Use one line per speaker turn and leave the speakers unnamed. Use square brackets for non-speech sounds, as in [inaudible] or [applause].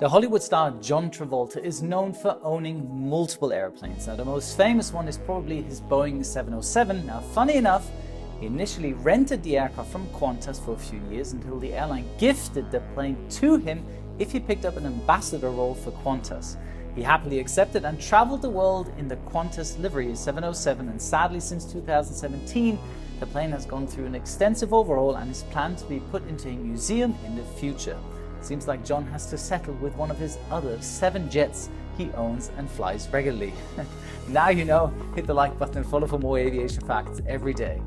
The Hollywood star John Travolta is known for owning multiple airplanes. Now, the most famous one is probably his Boeing 707. Now, funny enough, he initially rented the aircraft from Qantas for a few years until the airline gifted the plane to him if he picked up an ambassador role for Qantas. He happily accepted and traveled the world in the Qantas livery 707 and sadly since 2017 the plane has gone through an extensive overhaul and is planned to be put into a museum in the future. Seems like John has to settle with one of his other seven jets he owns and flies regularly. [laughs] now you know, hit the like button and follow for more aviation facts every day.